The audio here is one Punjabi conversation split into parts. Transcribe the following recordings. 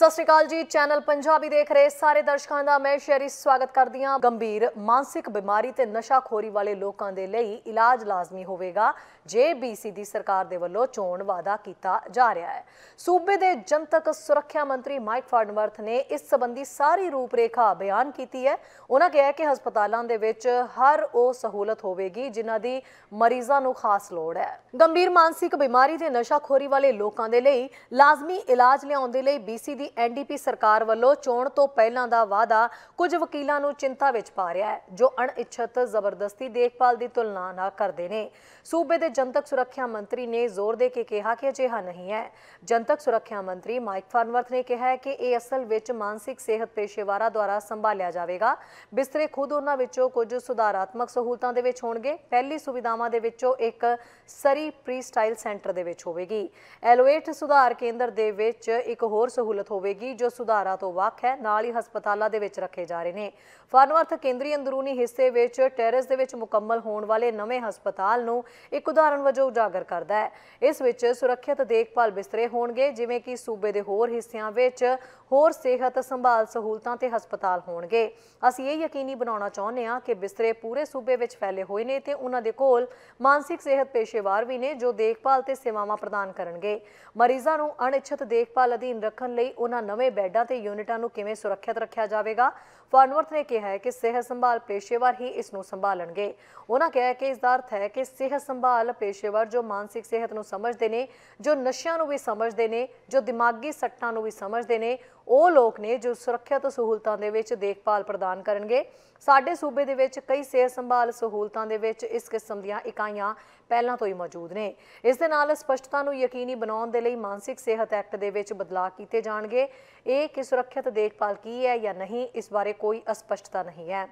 ਸਤਿ ਸ਼੍ਰੀ ਅਕਾਲ ਜੀ, ਚੈਨਲ ਪੰਜਾਬੀ ਦੇਖ ਰਹੇ ਸਾਰੇ ਦਰਸ਼ਕਾਂ ਦਾ ਮੈਂ ਸ਼ੇਰੀ ਸਵਾਗਤ ਕਰਦੀ ਹਾਂ। ਗੰਭੀਰ ਮਾਨਸਿਕ ਬਿਮਾਰੀ ਤੇ ਨਸ਼ਾਖੋਰੀ ਵਾਲੇ ਲੋਕਾਂ ਦੇ ਲਈ ਇਲਾਜ ਲਾਜ਼ਮੀ ਹੋਵੇਗਾ। ਜੇ ਬੀਸੀ ਦੀ ਸਰਕਾਰ ਦੇ ਵੱਲੋਂ ਚੋਣ ਵਾਅਦਾ ਕੀਤਾ ਜਾ ਰਿਹਾ ਹੈ। ਸੂਬੇ ਦੇ ਜਨਤਕ ਸੁਰੱਖਿਆ ਮੰਤਰੀ ਮਾਈਕ ਫਾਰਨਵਰਥ ਨੇ ਇਸ ਸੰਬੰਧੀ ਸਾਰੀ ਰੂਪਰੇਖਾ ਬਿਆਨ ਕੀਤੀ ਹੈ। ਉਹਨਾਂ ਕਿਹਾ ਕਿ ਹਸਪਤਾਲਾਂ ਦੇ ਵਿੱਚ ਹਰ ਉਹ ਸਹੂਲਤ ਹੋਵੇਗੀ ਜਿਨ੍ਹਾਂ ਦੀ ਮਰੀਜ਼ਾਂ ਨੂੰ ਖਾਸ ਲੋੜ ਹੈ। ਗੰਭੀਰ ਮਾਨਸਿਕ ਬਿਮਾਰੀ ਤੇ ਨਸ਼ਾਖੋਰੀ ਵਾਲੇ ਲੋਕਾਂ ਦੇ ਲਈ ਲਾਜ਼ਮੀ ਇਲਾਜ ਲਿਆਉਣ ਦੇ ਲਈ ਬੀਸੀ ਦੀ ਐਨਡੀਪੀ ਸਰਕਾਰ ਵੱਲੋਂ ਚੋਣ ਤੋਂ ਪਹਿਲਾਂ ਦਾ ਵਾਅਦਾ ਕੁਝ ਵਕੀਲਾਂ ਨੂੰ ਚਿੰਤਾ ਵਿੱਚ ਪਾ ਰਿਹਾ ਹੈ, ਜੋ ਅਣਇੱਛਤ ਜ਼ਬਰਦਸਤੀ ਦੇਖਭਾਲ ਦੀ ਤੁਲਨਾ ਨਾ ਕਰਦੇ ਨੇ। ਸੂਬੇ ਦੇ ਜਨਤਕ ਸੁਰੱਖਿਆ ਮੰਤਰੀ ਨੇ ਜ਼ੋਰ ਦੇ ਕੇ ਕਿਹਾ ਕਿ ਅਜਿਹਾ ਨਹੀਂ ਹੈ। ਜਨਤਕ ਸੁਰੱਖਿਆ ਮੰਤਰੀ ਮਾਈਕ ਫਾਰਨਵਰਥ ਨੇ ਕਿਹਾ ਕਿ ਇਹ ਅਸਲ ਵਿੱਚ ਮਾਨਸਿਕ ਸਿਹਤ ਪੇਸ਼ੇਵਾਰਾਂ ਦੁਆਰਾ ਸੰਭਾਲਿਆ ਜਾਵੇਗਾ। ਬਿਸਤਰੇ ਖੁਦ ਉਹਨਾਂ ਵਿੱਚੋਂ ਕੁਝ ਸੁਧਾਰਾਤਮਕ ਸਹੂਲਤਾਂ ਦੇ ਵਿੱਚ ਹੋਣਗੇ। ਪਹਿਲੀ ਸੁਵਿਧਾਵਾਂ ਦੇ ਵਿੱਚੋਂ ਇੱਕ ਸਰੀ ਪ੍ਰੀ ਸਟਾਈਲ ਸੈਂਟਰ ਦੇ ਵਿੱਚ ਹੋਵੇਗੀ। ਐਲੋਏਟ ਸੁਧਾਰ ਕੇਂਦਰ ਦੇ ਵਿੱਚ ਇੱਕ ਹੋਰ ਸਹੂਲਤ ਹੋਵੇਗੀ, ਜੋ ਸੁਧਾਰਾਂ ਤੋਂ ਵੱਖ ਹੈ। ਨਾਲ ਹੀ ਹਸਪਤਾਲਾਂ ਦੇ ਵਿੱਚ ਰੱਖੇ ਜਾ ਰਹੇ ਨੇ। ਫਾਰਨਵਰਥ ਕੇਂਦਰੀ ਅੰਦਰੂਨੀ ਹਿੱਸੇ ਵਿੱਚ ਟੈਰੇਸ ਦੇ ਵਿੱਚ ਮੁਕੰਮਲ ਹੋਣ ਵਾਲੇ ਨਵੇਂ ਹਸਪਤਾਲ ਨੂੰ ਇੱਕ ਉਦਾਹਰਣ ਵਜੋਂ ਉਜਾਗਰ ਕਰਦਾ ਹੈ। ਇਸ ਵਿੱਚ ਸੁਰੱਖਿਅਤ ਦੇਖਭਾਲ ਬਿਸਤਰੇ ਹੋਣਗੇ, ਜਿਵੇਂ ਕਿ ਸੂਬੇ ਦੇ ਹੋਰ ਹਿੱਸਿਆਂ ਵਿੱਚ ਹੋਰ ਸਿਹਤ ਸੰਭਾਲ ਸਹੂਲਤਾਂ ਤੇ ਹਸਪਤਾਲ ਹੋਣਗੇ। ਅਸੀਂ ਇਹ ਯਕੀਨੀ ਬਣਾਉਣਾ ਚਾਹੁੰਦੇ ਹਾਂ ਕਿ ਬਿਸਤਰੇ ਪੂਰੇ ਸੂਬੇ ਵਿੱਚ ਫੈਲੇ ਹੋਏ ਨੇ ਤੇ ਉਹਨਾਂ ਦੇ ਕੋਲ ਮਾਨਸਿਕ ਸਿਹਤ ਪੇਸ਼ੇਵਾਰ ਵੀ ਨੇ ਜੋ ਦੇਖਭਾਲ ਤੇ ਸੇਵਾਵਾਂ ਪ੍ਰਦਾਨ ਕਰਨਗੇ। ਮਰੀਜ਼ਾਂ ਨੂੰ ਅਣਇੱਛਤ ਦੇਖਭਾਲ ਅਧੀਨ ਰੱਖਣ ਲਈ ਉਹਨਾਂ ਨਵੇਂ ਬੈੱਡਾਂ ਤੇ ਯੂਨਿਟਾਂ ਨੂੰ ਕਿਵੇਂ ਸੁਰੱਖਿਅਤ ਰੱਖਿਆ ਜਾਵੇਗਾ? ਫਾਰਨਵਰਥ ਨੇ ਕਿਹਾ ਹੈ ਕਿ ਸਿਹਤ ਸੰਭਾਲ ਪੇਸ਼ੇਵਰ ਹੀ ਇਸ ਨੂੰ ਸੰਭਾਲਣਗੇ। ਉਹਨਾਂ ਕਿਹਾ ਕਿ ਇਸ ਦਾ ਅਰਥ ਹੈ ਕਿ ਸਿਹਤ ਸੰਭਾਲ ਪੇਸ਼ੇਵਰ ਜੋ ਮਾਨਸਿਕ ਸਿਹਤ ਨੂੰ ਸਮਝਦੇ ਨੇ, ਜੋ ਨਸ਼ਿਆਂ ਨੂੰ ਵੀ ਸਮਝਦੇ ਨੇ, ਜੋ ਦਿਮਾਗੀ ਸੱਟਾਂ ਨੂੰ ਵੀ ਸਮਝਦੇ ਨੇ, ਉਹ ਲੋਕ ਨੇ ਜੋ ਸੁਰੱਖਿਅਤ ਸਹੂਲਤਾਂ ਦੇ ਵਿੱਚ ਦੇਖਭਾਲ ਪ੍ਰਦਾਨ ਕਰਨਗੇ। ਸਾਡੇ ਸੂਬੇ ਦੇ ਵਿੱਚ ਕਈ ਸਿਹਤ ਸੰਭਾਲ ਸਹੂਲਤਾਂ ਦੇ ਵਿੱਚ ਇਸ ਕਿਸਮ ਦੀਆਂ ਇਕਾਈਆਂ ਪਹਿਲਾਂ ਤੋਂ ਹੀ ਮੌਜੂਦ ਨੇ। ਇਸ ਦੇ ਨਾਲ ਸਪਸ਼ਟਤਾ ਨੂੰ ਯਕੀਨੀ ਬਣਾਉਣ ਦੇ ਲਈ ਮਾਨਸਿਕ ਸਿਹਤ ਐਕਟ ਦੇ ਵਿੱਚ ਬਦਲਾਅ ਕੀਤੇ ਜਾਣਗੇ। ਇਹ ਕਿ ਸੁਰੱਖਿਅਤ ਦੇਖਭਾਲ ਕੀ ਹੈ ਜਾਂ ਨਹੀਂ, ਇਸ ਬਾਰੇ ਕੋਈ ਅਸਪਸ਼ਟਤਾ ਨਹੀਂ ਹੈ।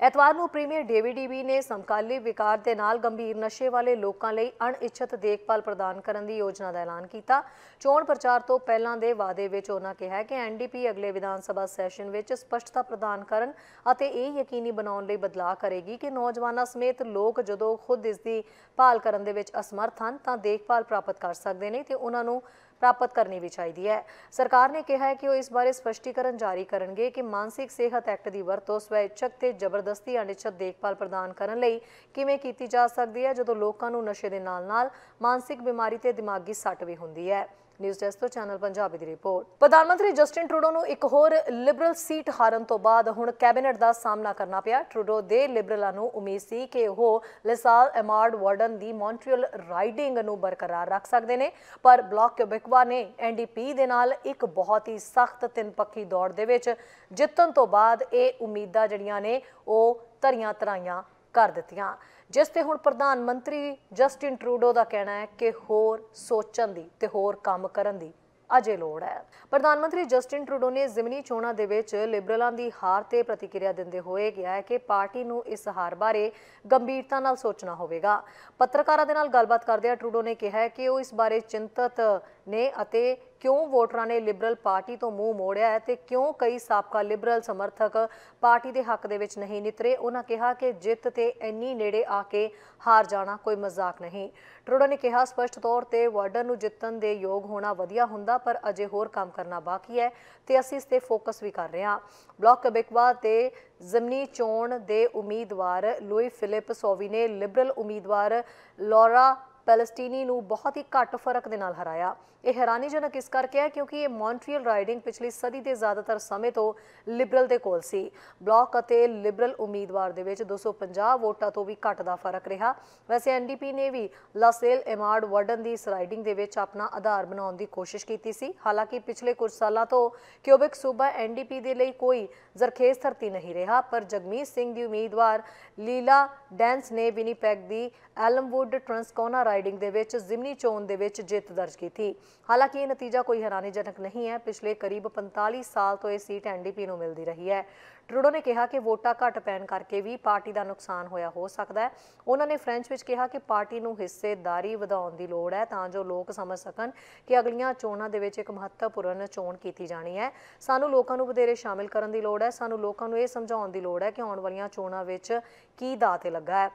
ਐਤਵਾਰ ਨੂੰ ਪ੍ਰੀਮੀਅਰ ਡੇਵਿਡ ਨੇ ਸਮਕਾਲੀ ਵਿਕਾਰ ਦੇ ਨਾਲ ਗੰਭੀਰ ਨਸ਼ੇ ਵਾਲੇ ਲੋਕਾਂ ਲਈ ਅਣਇੱਛਤ ਦੇਖਭਾਲ ਪ੍ਰਦਾਨ ਕਰਨ ਦੀ ਯੋਜਨਾ ਦਾ ਐਲਾਨ ਕੀਤਾ। ਚੋਣ ਪ੍ਰਚਾਰ ਤੋਂ ਪਹਿਲਾਂ ਦੇ ਵਾਅਦੇ ਵਿੱਚ ਉਹਨਾਂ ਕਿਹਾ ਕਿ ਐਨਡੀਪੀ ਅਗਲੇ ਵਿਧਾਨ ਸਭਾ ਸੈਸ਼ਨ ਵਿੱਚ ਸਪਸ਼ਟਤਾ ਪ੍ਰਦਾਨ ਕਰਨ ਅਤੇ ਇਹ ਯਕੀਨੀ ਬਣਾਉਣ ਲਈ ਬਦਲਾਅ ਕਰੇਗੀ ਕਿ ਨੌਜਵਾਨਾਂ ਸਮੇਤ ਲੋਕ ਜਦੋਂ ਖੁਦ ਇਸ ਦੀ ਭਾਲ ਕਰਨ ਦੇ ਵਿੱਚ ਅਸਮਰਥ ਹਨ ਤਾਂ ਦੇਖਭਾਲ ਪ੍ਰਾਪਤ ਕਰ ਸਕਦੇ ਨੇ ਤੇ ਉਹਨਾਂ ਨੂੰ ਪ੍ਰਾਪਤ ਕਰਨੀ ਵੀ ਚਾਹੀਦੀ ਹੈ। ਸਰਕਾਰ ਨੇ ਕਿਹਾ ਹੈ ਕਿ ਉਹ ਇਸ ਬਾਰੇ ਸਪਸ਼ਟੀਕਰਨ ਜਾਰੀ ਕਰਨਗੇ ਕਿ ਮਾਨਸਿਕ ਸਿਹਤ ਐਕਟ ਦੀ ਵਰਤੋਂ ਸਵੈਇੱਛਕ ਤੇ ਜ਼ਬਰਦਸਤੀ ਅਨਿਸ਼ਚਿਤ ਦੇਖਭਾਲ ਪ੍ਰਦਾਨ ਕਰਨ ਲਈ ਕਿਵੇਂ ਕੀਤੀ ਜਾ ਸਕਦੀ ਹੈ, ਜਦੋਂ ਲੋਕਾਂ ਨੂੰ ਨਸ਼ੇ ਦੇ ਨਾਲ-ਨਾਲ ਮਾਨਸਿਕ ਬਿਮਾਰੀ ਤੇ ਦਿਮਾਗੀ ਸੱਟ ਵੀ ਹੁੰਦੀ ਹੈ। ਨਿਊਜ਼ ਡੈਸਕ ਤੋਂ ਚੈਨਲ ਪੰਜਾਬੀ ਦੀ ਰਿਪੋਰਟ ਪ੍ਰਧਾਨ ਮੰਤਰੀ ਜਸਟਿਨ ਟਰੂਡੋ ਨੂੰ ਇੱਕ ਹੋਰ ਲਿਬਰਲ ਸੀਟ ਹਾਰਨ ਤੋਂ ਬਾਅਦ ਹੁਣ ਕੈਬਨਿਟ ਦਾ ਸਾਹਮਣਾ ਕਰਨਾ ਪਿਆ ਟਰੂਡੋ ਦੇ ਲਿਬਰਲਾਂ ਨੂੰ ਉਮੀਦ ਸੀ ਕਿ ਉਹ ਲਿਸਾਲ ਐਮਾਰਡ ਵਾਰਡਨ ਦੀ ਮੌਂਟਰੀਅਲ ਰਾਈਡਿੰਗ ਨੂੰ ਬਰਕਰਾਰ ਰੱਖ ਸਕਦੇ ਨੇ ਪਰ ਬਲਾਕ ਕਿਬੇਕਵਾ ਨੇ ਐਨਡੀਪੀ ਦੇ ਨਾਲ ਇੱਕ ਬਹੁਤ ਹੀ ਸਖਤ ਤਿੰਨ ਪੱਖੀ ਦੌੜ ਦੇ ਵਿੱਚ ਜਿੱਤਣ ਤੋਂ ਬਾਅਦ ਇਹ ਉਮੀਦਾਂ ਜਿਹੜੀਆਂ ਨੇ ਉਹ ਧਰੀਆਂ ਤਰਾਈਆਂ ਕਰ ਦਿੱਤੀਆਂ ਜਿਸ ਤੇ ਹੁਣ ਪ੍ਰਧਾਨ ਮੰਤਰੀ ਜਸਟਿਨ ਟਰੂਡੋ ਦਾ ਕਹਿਣਾ ਹੈ ਕਿ ਹੋਰ ਸੋਚਣ ਦੀ ਤੇ ਹੋਰ ਕੰਮ ਕਰਨ ਦੀ ਅਜੇ ਲੋੜ ਹੈ। ਪ੍ਰਧਾਨ ਮੰਤਰੀ ਜਸਟਿਨ ਟਰੂਡੋ ਨੇ ਜ਼ਿਮਨੀ ਚੋਣਾਂ ਦੇ ਵਿੱਚ ਲਿਬਰਲਾਂ ਦੀ ਹਾਰ ਤੇ ਪ੍ਰਤੀਕਿਰਿਆ ਦਿੰਦੇ ਹੋਏ ਕਿਹਾ ਹੈ ਕਿ ਪਾਰਟੀ ਨੂੰ ਇਸ ਹਾਰ ਬਾਰੇ ਗੰਭੀਰਤਾ ਨਾਲ ਸੋਚਣਾ ਹੋਵੇਗਾ। ਪੱਤਰਕਾਰਾਂ ਦੇ ਨਾਲ ਗੱਲਬਾਤ ਕਰਦਿਆਂ ਟਰੂਡੋ ਨੇ ਕਿਹਾ ਕਿ ਉਹ ਇਸ ਬਾਰੇ ਚਿੰਤਤ ਨੇ ਅਤੇ ਕਿਉਂ ਵੋਟਰਾਂ ਨੇ ਲਿਬਰਲ ਪਾਰਟੀ ਤੋਂ ਮੂੰਹ ਮੋੜਿਆ ਹੈ ਤੇ ਕਿਉਂ ਕਈ ਸਾਬਕਾ ਲਿਬਰਲ ਸਮਰਥਕ ਪਾਰਟੀ ਦੇ ਹੱਕ ਦੇ ਵਿੱਚ ਨਹੀਂ ਨਿਤਰੇ? ਉਹਨਾਂ ਕਿਹਾ ਕਿ ਜਿੱਤ ਤੇ ਇੰਨੀ ਨੇੜੇ ਆ ਕੇ ਹਾਰ ਜਾਣਾ ਕੋਈ ਮਜ਼ਾਕ ਨਹੀਂ। ਟਰੂਡੋ ਨੇ ਕਿਹਾ, ਸਪਸ਼ਟ ਤੌਰ ਤੇ ਵਾਰਡਨ ਨੂੰ ਜਿੱਤਣ ਦੇ ਯੋਗ ਹੋਣਾ ਵਧੀਆ ਹੁੰਦਾ, ਪਰ ਅਜੇ ਹੋਰ ਕੰਮ ਕਰਨਾ ਬਾਕੀ ਹੈ ਤੇ ਅਸੀਂ ਇਸ ਤੇ ਫੋਕਸ ਵੀ ਕਰ ਰਹੇ ਹਾਂ। ਬਲਾਕ ਕਬਿਕਵਾ ਤੇ ਜ਼ਮਨੀ ਚੋਣ ਦੇ ਉਮੀਦਵਾਰ ਲੂਈ ਫਿਲਿਪ ਸੋਵੀ ਨੇ ਲਿਬਰਲ ਉਮੀਦਵਾਰ ਲੋਰਾ ਪੈਲਸਟੀਨੀ ਨੂੰ ਬਹੁਤ ਹੀ ਘੱਟ ਫ਼ਰਕ ਦੇ ਨਾਲ ਹਰਾਇਆ। ਇਹ ਹੈਰਾਨੀਜਨਕ ਇਸ ਕਰਕੇ ਹੈ ਕਿਉਂਕਿ ਇਹ ਮੌਂਟਰੀਅਲ ਰਾਈਡਿੰਗ ਪਿਛਲੀ ਸਦੀ ਦੇ ਜ਼ਿਆਦਾਤਰ ਸਮੇਂ ਤੋਂ ਲਿਬਰਲ ਦੇ ਕੋਲ ਸੀ। ਬਲਾਕ ਅਤੇ ਲਿਬਰਲ ਉਮੀਦਵਾਰ ਦੇ ਵਿੱਚ 250 ਵੋਟਾਂ ਤੋਂ ਵੀ ਘੱਟ ਦਾ ਫ਼ਰਕ ਰਿਹਾ। ਵੈਸੇ ਐਨਡੀਪੀ ਨੇ ਵੀ ਲਾਸੇਲ ਐਮਾਰਡ ਵਾਰਡਨ ਦੀ ਇਸ ਰਾਈਡਿੰਗ ਦੇ ਵਿੱਚ ਆਪਣਾ ਆਧਾਰ ਬਣਾਉਣ ਦੀ ਕੋਸ਼ਿਸ਼ ਕੀਤੀ ਸੀ। ਹਾਲਾਂਕਿ ਪਿਛਲੇ ਕੁਝ ਸਾਲਾਂ ਤੋਂ ਕਿਊਬਿਕ ਸੂਬਾ ਐਨਡੀਪੀ ਦੇ ਲਈ ਕੋਈ ਜ਼ਰਖੇਜ਼ ਧਰਤੀ ਨਹੀਂ ਰਿਹਾ, ਪਰ ਜਗਮੀਤ ਸਿੰਘ ਦੀ ਉਮੀਦਵਾਰ ਲੀਲਾ ਡੈਂਸ ਨੇ ਵਿਨੀਪੈਗ ਦੀ ਐਲਮਵੁੱਡ ਟ੍ਰਾਂਸਕੋਨਾ ਰਾਈਡਿੰਗ ਦੇ ਵਿੱਚ ਜ਼ਿਮਨੀ ਚੋਣ ਦੇ ਵਿੱਚ ਜਿੱਤ ਦਰਜ ਕੀਤੀ। ਹਾਲਾਂਕਿ ਇਹ ਨਤੀਜਾ ਕੋਈ ਹੈਰਾਨੀਜਨਕ ਨਹੀਂ ਹੈ। ਪਿਛਲੇ ਕਰੀਬ 45 ਸਾਲ ਤੋਂ ਇਹ ਸੀਟ ਐਨਡੀਪੀ ਨੂੰ ਮਿਲਦੀ ਰਹੀ ਹੈ। ਟਰੂਡੋ ਨੇ ਕਿਹਾ ਕਿ ਵੋਟਾਂ ਘੱਟ ਪੈਣ ਕਰਕੇ ਵੀ ਪਾਰਟੀ ਦਾ ਨੁਕਸਾਨ ਹੋਇਆ ਹੋ ਸਕਦਾ ਹੈ। ਉਹਨਾਂ ਨੇ ਫ੍ਰੈਂਚ ਵਿੱਚ ਕਿਹਾ ਕਿ ਪਾਰਟੀ ਨੂੰ ਹਿੱਸੇਦਾਰੀ ਵਧਾਉਣ ਦੀ ਲੋੜ ਹੈ ਤਾਂ ਜੋ ਲੋਕ ਸਮਝ ਸਕਣ ਕਿ ਅਗਲੀਆਂ ਚੋਣਾਂ ਦੇ ਵਿੱਚ ਇੱਕ ਮਹੱਤਵਪੂਰਨ ਚੋਣ ਕੀਤੀ ਜਾਣੀ ਹੈ। ਸਾਨੂੰ ਲੋਕਾਂ ਨੂੰ ਵਧੇਰੇ ਸ਼ਾਮਿਲ ਕਰਨ ਦੀ ਲੋੜ ਹੈ। ਸਾਨੂੰ ਲੋਕਾਂ ਨੂੰ ਇਹ ਸਮਝਾਉਣ ਦੀ ਲੋੜ ਹੈ ਕਿ ਆਉਣ ਵਾਲੀਆਂ ਚੋਣਾਂ ਵਿੱਚ ਕੀ ਦਾਅ ਤੇ ਲੱਗਾ ਹੈ।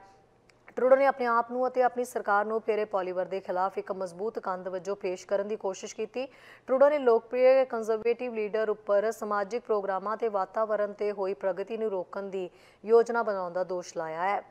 ਟਰੂਡੋ ਨੇ ਆਪਣੇ ਆਪ ਨੂੰ ਅਤੇ ਆਪਣੀ ਸਰਕਾਰ ਨੂੰ ਪੇਰੇ ਪੋਲੀਵਰ ਦੇ ਖਿਲਾਫ ਇੱਕ ਮਜ਼ਬੂਤ ਕੰਧ ਵਜੋਂ ਪੇਸ਼ ਕਰਨ ਦੀ ਕੋਸ਼ਿਸ਼ ਕੀਤੀ। ਟਰੂਡੋ ਨੇ ਲੋਕਪ੍ਰਿਯ ਕੰਜ਼ਰਵੇਟਿਵ ਲੀਡਰ ਉੱਪਰ ਸਮਾਜਿਕ ਪ੍ਰੋਗਰਾਮਾਂ ਤੇ ਵਾਤਾਵਰਣ ਤੇ ਹੋਈ ਪ੍ਰਗਤੀ ਨੂੰ ਰੋਕਣ ਦੀ ਯੋਜਨਾ ਬਣਾਉਣ ਦਾ ਦੋਸ਼ ਲਾਇਆ ਹੈ।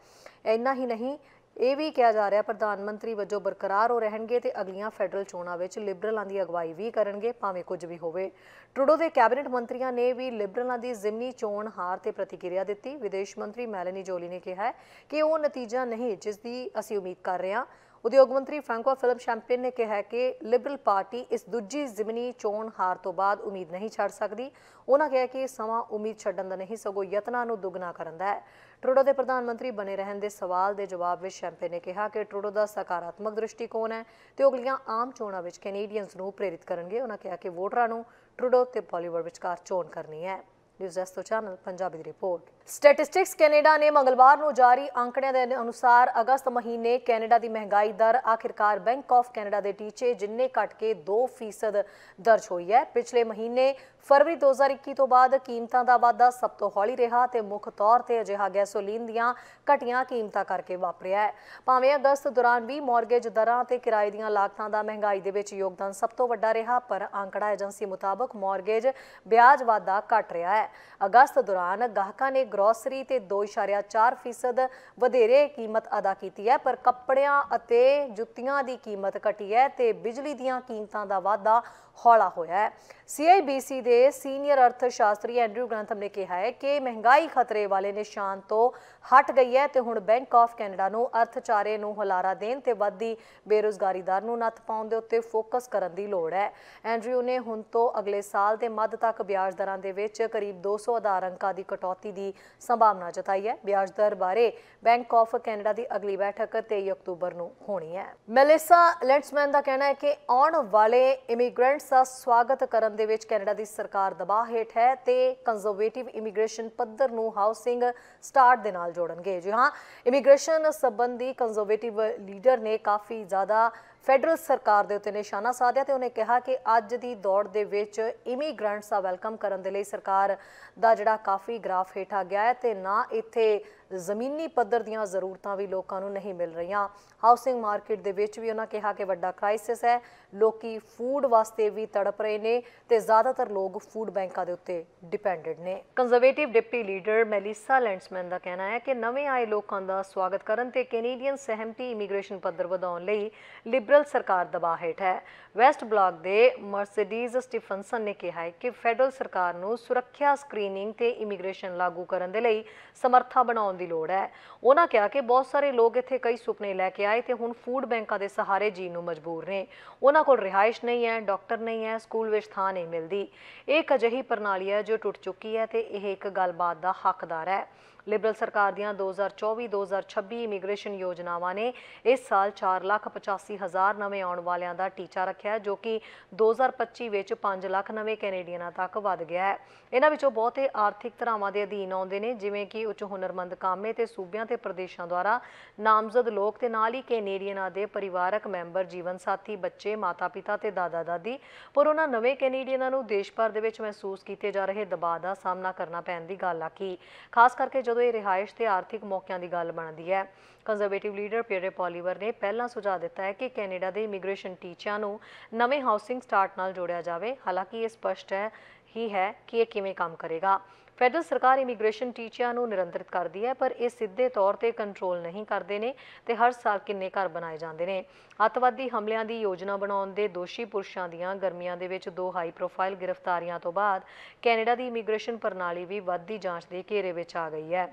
ਇੰਨਾ ਹੀ ਨਹੀਂ ਇਹ ਵੀ ਕਿਹਾ ਜਾ ਰਿਹਾ ਪ੍ਰਧਾਨ ਮੰਤਰੀ ਵਜੋਂ ਬਰਕਰਾਰ ਹੋ ਰਹਿਣਗੇ ਤੇ ਅਗਲੀਆਂ ਫੈਡਰਲ ਚੋਣਾਂ ਵਿੱਚ ਲਿਬਰਲਾਂ ਦੀ ਅਗਵਾਈ ਵੀ ਕਰਨਗੇ, ਭਾਵੇਂ ਕੁਝ ਵੀ ਹੋਵੇ। ਟਰੂਡੋ ਦੇ ਕੈਬਨਿਟ ਮੰਤਰੀਆਂ ਨੇ ਵੀ ਲਿਬਰਲਾਂ ਦੀ ਜ਼ਿਮਨੀ ਚੋਣ ਹਾਰ ਤੇ ਪ੍ਰਤੀਕਿਰਿਆ ਦਿੱਤੀ। ਵਿਦੇਸ਼ ਮੰਤਰੀ ਮੈਲਨੀ ਜੋਲੀ ਨੇ ਕਿਹਾ ਕਿ ਉਹ ਨਤੀਜਾ ਨਹੀਂ, ਜਿਸ ਦੀ ਅਸੀਂ ਉਮੀਦ ਕਰ ਰਹੇ ਹਾਂ। ਉਦਯੋਗ ਮੰਤਰੀ ਫ੍ਰੈਂਕੋ ਫਿਲਮ ਸ਼ੈਂਪੇਨ ਨੇ ਕਿਹਾ ਕਿ ਲਿਬਰਲ ਪਾਰਟੀ ਇਸ ਦੂਜੀ ਜ਼ਿਮਨੀ ਚੋਣ ਹਾਰ ਤੋਂ ਬਾਅਦ ਉਮੀਦ ਨਹੀਂ ਛੱਡ ਸਕਦੀ। ਉਹਨਾਂ ਕਿਹਾ ਕਿ ਇਹ ਸਮਾਂ ਉਮੀਦ ਛੱਡਣ ਦਾ ਨਹੀਂ, ਸਗੋਂ ਯਤਨਾਂ ਨੂੰ ਦੁੱਗਣਾ ਕਰਨ ਦਾ ਹੈ। ਟਰੂਡੋ ਦੇ ਪ੍ਰਧਾਨ ਮੰਤਰੀ ਬਣੇ ਰਹਿਣ ਦੇ ਸਵਾਲ ਦੇ ਜਵਾਬ ਵਿੱਚ ਸ਼ੈਂਪੇਨ ਨੇ ਕਿਹਾ ਕਿ ਟਰੂਡੋ ਦਾ ਸਕਾਰਾਤਮਕ ਦ੍ਰਿਸ਼ਟੀਕੋਣ ਹੈ ਤੇ ਉਹ ਅਗਲੀਆਂ ਆਮ ਚੋਣਾਂ ਵਿੱਚ ਕੈਨੇਡੀਅਨਸ ਨੂੰ ਪ੍ਰੇਰਿਤ ਕਰਨਗੇ। ਉਹਨਾਂ ਕਿਹਾ ਕਿ ਵੋਟਰਾਂ ਨੂੰ ਟਰੂਡੋ ਤੇ ਬਾਲੀਵੁੱਡ ਵਿਚਕਾਰ ਚੋਣ ਕਰਨੀ ਹੈ। ਨਿਊਜ਼ ਐਸਟੋ ਚੈਨਲ ਪੰਜਾਬੀ ਦੀ ਰਿਪੋਰਟ। ਸਟੈਟਿਸਟਿਕਸ ਕੈਨੇਡਾ ਨੇ ਮੰਗਲਵਾਰ ਨੂੰ ਜਾਰੀ ਅੰਕੜਿਆਂ ਦੇ ਅਨੁਸਾਰ ਅਗਸਤ ਮਹੀਨੇ ਕੈਨੇਡਾ ਦੀ ਮਹਿੰਗਾਈ ਦਰ ਆਖਿਰਕਾਰ ਬੈਂਕ ਆਫ ਕੈਨੇਡਾ ਦੇ ਟੀਚੇ ਜਿੰਨੇ ਘਟ ਕੇ 2% ਦਰਜ ਹੋਈ ਹੈ। ਪਿਛਲੇ ਮਹੀਨੇ ਫਰਵਰੀ 2021 ਤੋਂ ਬਾਅਦ ਕੀਮਤਾਂ ਦਾ ਵਾਧਾ ਸਭ ਤੋਂ ਹੌਲੀ ਰਿਹਾ ਤੇ ਮੁੱਖ ਤੌਰ ਤੇ ਅਜਿਹਾ ਗੈਸੋਲੀਨ ਦੀਆਂ ਘਟੀਆਂ ਕੀਮਤਾਂ ਕਰਕੇ ਵਾਪਰਿਆ ਹੈ। ਭਾਵੇਂ ਅਗਸਤ ਦੌਰਾਨ ਵੀ ਮਾਰਗੇਜ ਦਰਾਂ ਤੇ ਕਿਰਾਏ ਦੀਆਂ ਲਾਗਤਾਂ ਦਾ ਮਹਿੰਗਾਈ ਦੇ ਵਿੱਚ ਯੋਗਦਾਨ ਸਭ ਤੋਂ ਵੱਡਾ ਰਿਹਾ, ਪਰ ਅੰਕੜਾ ਏਜੰਸੀ ਮੁਤਾਬਕ ਮਾਰਗੇਜ ਵਿਆਜ ਵਾਧਾ ਘਟ ਰਿਹਾ ਹੈ। ਅਗਸਤ ਦੌਰਾਨ ਗਾਹਕਾਂ ਨੇ ਗਰੋਸਰੀ ਤੇ 2.4% ਵਧੇਰੇ ਕੀਮਤ ਅਦਾ ਕੀਤੀ ਹੈ, ਪਰ ਕੱਪੜਿਆਂ ਅਤੇ ਜੁੱਤੀਆਂ ਦੀ ਕੀਮਤ ਘਟੀ ਹੈ ਤੇ ਬਿਜਲੀ ਦੀਆਂ ਕੀਮਤਾਂ ਦਾ ਵਾਧਾ ਹੌਲਾ ਹੋਇਆ ਹੈ। CIBC ਦੇ ਸੀਨੀਅਰ ਅਰਥ ਸ਼ਾਸਤਰੀ ਐਂਡਰੂ ਗ੍ਰੰਥਮ ਨੇ ਕਿਹਾ ਹੈ ਕਿ ਮਹਿੰਗਾਈ ਖਤਰੇ ਵਾਲੇ ਨਿਸ਼ਾਨ ਤੋਂ ਹਟ ਗਈ ਹੈ ਤੇ ਹੁਣ ਬੈਂਕ ਆਫ ਕੈਨੇਡਾ ਨੂੰ ਅਰਥਚਾਰੇ ਨੂੰ ਹੁਲਾਰਾ ਦੇਣ ਤੇ ਵੱਧਦੀ ਬੇਰੋਜ਼ਗਾਰੀ ਦਰ ਨੂੰ ਨੱਥ ਪਾਉਣ ਦੇ ਉੱਤੇ ਫੋਕਸ ਕਰਨ ਦੀ ਲੋੜ ਹੈ। ਐਂਡਰੂ ਨੇ ਹੁਣ ਤੋਂ ਅਗਲੇ ਸਾਲ ਦੇ ਮੱਧ ਤੱਕ ਵਿਆਜ ਦਰਾਂ ਦੇ ਵਿੱਚ ਕਰੀਬ 200 ਆਧਾਰ ਅੰਕਾਂ ਦੀ ਕਟੌਤੀ ਦੀ ਸੰਭਾਵਨਾ ਜਤਾਈ ਹੈ। ਵਿਆਜ ਦਰ ਬਾਰੇ ਬੈਂਕ ਆਫ ਕੈਨੇਡਾ ਦੀ ਅਗਲੀ ਬੈਠਕ 23 ਅਕਤੂਬਰ ਨੂੰ ਹੋਣੀ ਹੈ। ਮੈਲਿਸਾ ਲੈਂਡਸਮੈਨ ਦਾ ਕਹਿਣਾ ਹੈ ਕਿ ਆਉਣ ਵਾਲੇ ਇਮੀਗ੍ਰੈਂਟਸ ਦਾ ਸਵਾਗਤ ਕਰਨ ਦੇ ਵਿੱਚ ਕੈਨੇਡਾ ਦੀ ਸਰਕਾਰ ਦਬਾਅ ਹੇਠ ਹੈ ਤੇ ਕੰਜ਼ਰਵੇਟਿਵ ਇਮੀਗ੍ਰੇਸ਼ਨ ਪੱਧਰ ਨੂੰ ਹਾਊਸਿੰਗ ਸਟਾਰਟ ਦੇ ਨਾਲ ਜੋੜਨਗੇ। ਜੀ ਹਾਂ ਇਮੀਗ੍ਰੇਸ਼ਨ ਸੰਬੰਧੀ ਕੰਜ਼ਰਵੇਟਿਵ ਲੀਡਰ ਨੇ ਕਾਫੀ ਜ਼ਿਆਦਾ ਫੈਡਰਲ ਸਰਕਾਰ ਦੇ ਉੱਤੇ ਨਿਸ਼ਾਨਾ ਸਾਧਿਆ ਤੇ ਉਹਨੇ ਕਿਹਾ ਕਿ ਅੱਜ ਦੀ ਦੌੜ ਦੇ ਵਿੱਚ ਇਮੀਗ੍ਰੈਂਟਸ ਦਾ ਵੈਲਕਮ ਕਰਨ ਦੇ ਲਈ ਸਰਕਾਰ ਦਾ ਜਿਹੜਾ ਕਾਫੀ ਗ੍ਰਾਫ ਹੇਠਾ ਗਿਆ ਹੈ ਤੇ ਨਾ ਇੱਥੇ ਜ਼ਮੀਨੀ ਪੱਧਰ ਦੀਆਂ ਜ਼ਰੂਰਤਾਂ ਵੀ ਲੋਕਾਂ ਨੂੰ ਨਹੀਂ ਮਿਲ ਰਹੀਆਂ। ਹਾਊਸਿੰਗ ਮਾਰਕੀਟ ਦੇ ਵਿੱਚ ਵੀ ਉਹਨਾਂ ਕਿਹਾ ਕਿ ਵੱਡਾ ਕ੍ਰਾਈਸਿਸ ਹੈ। ਲੋਕੀ ਫੂਡ ਵਾਸਤੇ ਵੀ ਤੜਪ ਰਹੇ ਨੇ ਤੇ ਜ਼ਿਆਦਾਤਰ ਲੋਕ ਫੂਡ ਬੈਂਕਾਂ ਦੇ ਉੱਤੇ ਡਿਪੈਂਡੈਂਟ ਨੇ। Conservative deputy leader Melissa Lantsman ਦਾ ਕਹਿਣਾ ਹੈ ਕਿ ਨਵੇਂ ਆਏ ਲੋਕਾਂ ਦਾ ਸਵਾਗਤ ਕਰਨ ਤੇ ਕੈਨੇਡੀਅਨ ਸਹਿਮਤੀ ਇਮੀਗ੍ਰੇਸ਼ਨ ਪੱਧਰ ਵਧਾਉਣ ਲਈ ਲਿਬਰਲ ਸਰਕਾਰ ਦਬਾਅ ਹੇਠ ਹੈ। ਵੈਸਟ ਬਲਾਕ ਦੇ ਮਰਸੀਡੀਜ਼ ਸਟੀਫਨਸਨ ਨੇ ਕਿਹਾ ਹੈ ਕਿ ਫੈਡਰਲ ਸਰਕਾਰ ਨੂੰ ਸੁਰੱਖਿਆ ਸਕਰੀਨਿੰਗ ਤੇ ਇਮੀਗ੍ਰੇਸ਼ਨ ਲਾਗੂ ਕਰਨ ਦੇ ਲਈ ਸਮਰੱਥਾ ਬਣਾਉਣ ਦੀ ਲੋੜ ਹੈ। ਉਹਨਾਂ ਕਿਹਾ ਕਿ ਬਹੁਤ ਸਾਰੇ ਲੋਕ ਇੱਥੇ ਕਈ ਸੁਪਨੇ ਲੈ ਕੇ ਆਏ ਤੇ ਹੁਣ ਫੂਡ ਬੈਂਕਾਂ ਦੇ ਸਹਾਰੇ ਜੀਣ ਨੂੰ ਮਜਬੂਰ ਨੇ। ਉਹਨਾਂ ਕੋਲ ਰਿਹਾਇਸ਼ ਨਹੀਂ ਹੈ ਡਾਕਟਰ ਨਹੀਂ ਹੈ ਸਕੂਲ ਵਿੱਚ ਥਾਂ ਨਹੀਂ ਮਿਲਦੀ। ਇਹ ਇੱਕ ਅਜਿਹੀ ਪ੍ਰਣਾਲੀ ਹੈ ਜੋ ਟੁੱਟ ਚੁੱਕੀ ਹੈ ਤੇ ਇਹ ਇੱਕ ਗੱਲਬਾਤ ਦਾ ਹੱਕਦਾਰ ਹੈ। ਲਿਬਰਲ ਸਰਕਾਰ ਦੀਆਂ 2024-2026 ਇਮੀਗ੍ਰੇਸ਼ਨ ਯੋਜਨਾਵਾਂ ਨੇ ਇਸ ਸਾਲ 4,85,000 ਨਵੇਂ ਆਉਣ ਵਾਲਿਆਂ ਦਾ ਟੀਚਾ ਰੱਖਿਆ ਜੋ ਕਿ 2025 ਵਿੱਚ 5 ਲੱਖ ਨਵੇਂ ਕੈਨੇਡੀਅਨਾਂ ਤੱਕ ਵਧ ਗਿਆ ਹੈ। ਇਹਨਾਂ ਵਿੱਚੋਂ ਬਹੁਤੇ ਆਰਥਿਕ ਧਰਾਵਾਂ ਦੇ ਅਧੀਨ ਆਉਂਦੇ ਨੇ ਜਿਵੇਂ ਕਿ ਉੱਚ ਹੁਨਰਮੰਦ ਕਾਮੇ ਤੇ ਸੂਬਿਆਂ ਤੇ ਪ੍ਰਦੇਸ਼ਾਂ ਦੁਆਰਾ ਨਾਮਜ਼ਦ ਲੋਕ ਤੇ ਨਾਲ ਹੀ ਕੈਨੇਡੀਅਨਾਂ ਦੇ ਪਰਿਵਾਰਕ ਮੈਂਬਰ, ਜੀਵਨ ਸਾਥੀ, ਬੱਚੇ, ਮਾਤਾ-ਪਿਤਾ ਤੇ ਦਾਦਾ-ਦਾਦੀ। ਪਰ ਉਹਨਾਂ ਨਵੇਂ ਕੈਨੇਡੀਅਨਾਂ ਨੂੰ ਦੇਸ਼ ਭਰ ਦੇ ਵਿੱਚ ਮਹਿਸੂਸ ਕੀਤੇ ਜਾ ਰਹੇ ਦਬਾਅ ਦਾ ਸਾਹਮਣਾ ਕਰਨਾ ਪੈਣ ਦੀ ਗੱਲ ਆਖੀ। ਖਾਸ ਕਰਕੇ ਜਦੋਂ ਇਹ ਰਿਹਾਇਸ਼ ਤੇ ਆਰਥਿਕ ਮੌਕਿਆਂ ਦੀ ਗੱਲ ਬਣਦੀ ਹੈ। ਕੰਜ਼ਰਵੇਟਿਵ ਲੀਡਰ ਪੀਅਰੇ ਪੋਲੀਵਰ ਨੇ ਪਹਿਲਾਂ ਸੁਝਾਅ ਦਿੱਤਾ ਹੈ ਕਿ ਕੈਨੇਡਾ ਦੇ ਇਮੀਗ੍ਰੇਸ਼ਨ ਟੀਚਿਆਂ ਨੂੰ ਨਵੇਂ ਹਾਊਸਿੰਗ ਸਟਾਰਟ ਨਾਲ ਜੋੜਿਆ ਜਾਵੇ। ਹਾਲਾਂਕਿ ਇਹ ਸਪਸ਼ਟ ਹੈ ਹੀ ਹੈ ਕਿ ਇਹ ਕਿਵੇਂ ਕੰਮ ਕਰੇਗਾ। ਫੈਡਰਲ ਸਰਕਾਰ ਇਮੀਗ੍ਰੇਸ਼ਨ ਟੀਚਿਆਂ ਨੂੰ ਨਿਰੰਤਰਿਤ ਕਰਦੀ ਹੈ, ਪਰ ਇਹ ਸਿੱਧੇ ਤੌਰ ਤੇ ਕੰਟਰੋਲ ਨਹੀਂ ਕਰਦੇ ਨੇ ਤੇ ਹਰ ਸਾਲ ਕਿੰਨੇ ਘਰ ਬਣਾਏ ਜਾਂਦੇ ਨੇ। ਅੱਤਵਾਦੀ ਹਮਲਿਆਂ ਦੀ ਯੋਜਨਾ ਬਣਾਉਣ ਦੇ ਦੋਸ਼ੀ ਪੁਰਸ਼ਾਂ ਦੀਆਂ ਗਰਮੀਆਂ ਦੇ ਵਿੱਚ ਦੋ ਹਾਈ ਪ੍ਰੋਫਾਈਲ ਗ੍ਰਿਫਤਾਰੀਆਂ ਤੋਂ ਬਾਅਦ ਕੈਨੇਡਾ ਦੀ ਇਮੀਗ੍ਰੇਸ਼ਨ ਪ੍ਰਣਾਲੀ ਵੀ ਵੱਧਦੀ ਜਾਂਚ ਦੇ ਘੇਰੇ ਵਿੱਚ ਆ ਗਈ ਹੈ।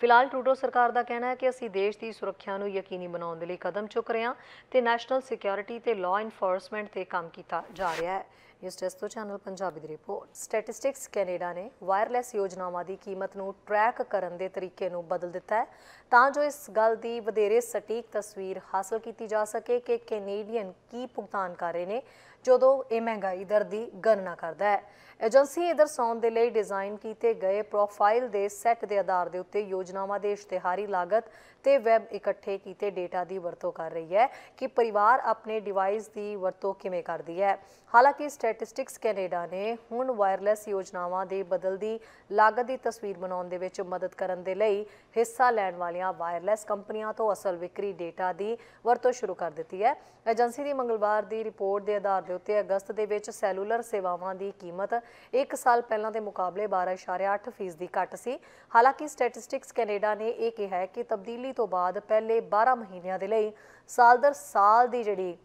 ਫਿਲਹਾਲ ਟਰੂਡੋ ਸਰਕਾਰ ਦਾ ਕਹਿਣਾ ਹੈ ਕਿ ਅਸੀਂ ਦੇਸ਼ ਦੀ ਸੁਰੱਖਿਆ ਨੂੰ ਯਕੀਨੀ ਬਣਾਉਣ ਦੇ ਲਈ ਕਦਮ ਚੁੱਕ ਰਹੇ ਹਾਂ ਤੇ ਨੈਸ਼ਨਲ ਸਿਕਿਉਰਿਟੀ ਤੇ ਲਾਅ ਇਨਫੋਰਸਮੈਂਟ ਤੇ ਕੰਮ ਕੀਤਾ ਜਾ ਰਿਹਾ ਹੈ। ਇਸ ਟੈਸਟ ਤੋਂ ਚੈਨਲ ਪੰਜਾਬੀ ਦੀ ਰਿਪੋਰਟ। ਸਟੈਟਿਸਟਿਕਸ ਕੈਨੇਡਾ ਨੇ ਵਾਇਰਲੈਸ ਯੋਜਨਾਵਾਂ ਦੀ ਕੀਮਤ ਨੂੰ ਟਰੈਕ ਕਰਨ ਦੇ ਤਰੀਕੇ ਨੂੰ ਬਦਲ ਦਿੱਤਾ ਹੈ। ਤਾਂ ਜੋ ਇਸ ਗੱਲ ਦੀ ਵਧੇਰੇ ਸਟੀਕ ਤਸਵੀਰ ਹਾਸਲ ਕੀਤੀ ਜਾ ਸਕੇ ਕਿ ਕੈਨੇਡੀਅਨ ਕੀ ਭੁਗਤਾਨ ਕਰ ਰਹੇ ਨੇ, ਜਦੋਂ ਇਹ ਮਹਿੰਗਾਈ ਦਰ ਦੀ ਗਣਨਾ ਕਰਦਾ ਹੈ। ਏਜੰਸੀ ਇਹ ਦਰਸਾਉਣ ਦੇ ਲਈ ਡਿਜ਼ਾਈਨ ਕੀਤੇ ਗਏ ਪ੍ਰੋਫਾਈਲ ਦੇ ਸੈੱਟ ਦੇ ਆਧਾਰ ਦੇ ਉੱਤੇ ਯੋਜਨਾਵਾਂ ਦੇ ਇਸ਼ਤਿਹਾਰੀ ਲਾਗਤ ਤੇ ਵੈਬ ਇਕੱਠੇ ਕੀਤੇ ਡੇਟਾ ਦੀ ਵਰਤੋਂ ਕਰ ਰਹੀ ਹੈ ਕਿ ਪਰਿਵਾਰ ਆਪਣੇ ਡਿਵਾਈਸ ਦੀ ਵਰਤੋਂ ਕਿਵੇਂ ਕਰਦੀ ਹੈ। ਹਾਲਾਂਕਿ ਸਟੈਟਿਸਟਿਕਸ ਕੈਨੇਡਾ ਨੇ ਹੁਣ ਵਾਇਰਲੈਸ ਯੋਜਨਾਵਾਂ ਦੇ ਬਦਲਦੀ ਲਾਗਤ ਦੀ ਤਸਵੀਰ ਬਣਾਉਣ ਦੇ ਵਿੱਚ ਮਦਦ ਕਰਨ ਦੇ ਲਈ ਹਿੱਸਾ ਲੈਣ ਵਾਲੀਆਂ ਵਾਇਰਲੈਸ ਕੰਪਨੀਆਂ ਤੋਂ ਅਸਲ ਵਿਕਰੀ ਡੇਟਾ ਦੀ ਵਰਤੋਂ ਸ਼ੁਰੂ ਕਰ ਦਿੱਤੀ ਹੈ। ਏਜੰਸੀ ਦੀ ਮੰਗਲਵਾਰ ਦੀ ਰਿਪੋਰਟ ਦੇ ਆਧਾਰ ਦੇ ਉੱਤੇ ਅਗਸਤ ਦੇ ਵਿੱਚ ਸੈਲੂਲਰ ਸੇਵਾਵਾਂ ਦੀ ਕੀਮਤ 1 ਸਾਲ ਪਹਿਲਾਂ ਦੇ ਮੁਕਾਬਲੇ 12.8% ਫੀਸਦੀ ਘੱਟ ਸੀ। ਹਾਲਾਂਕਿ ਸਟੈਟਿਸਟਿਕਸ ਕੈਨੇਡਾ ਨੇ ਇਹ ਕਿਹਾ ਹੈ ਕਿ ਤਬਦੀਲੀ ਤੋਂ ਬਾਅਦ ਪਹਿਲੇ 12 ਮਹੀਨਿਆਂ ਦੇ ਲਈ ਸਾਲ ਦਰ ਸਾਲ ਦੀ ਜਿਹੜੀ